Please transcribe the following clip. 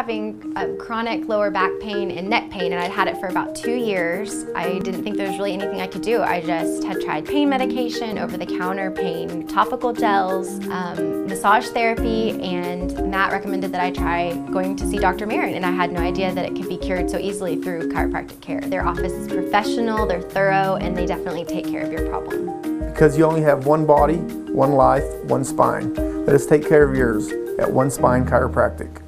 having um, chronic lower back pain and neck pain, and I'd had it for about two years. I didn't think there was really anything I could do. I just had tried pain medication, over-the-counter pain, topical gels, um, massage therapy, and Matt recommended that I try going to see Dr. Marin, and I had no idea that it could be cured so easily through chiropractic care. Their office is professional, they're thorough, and they definitely take care of your problem. Because you only have one body, one life, one spine. Let us take care of yours at One Spine Chiropractic.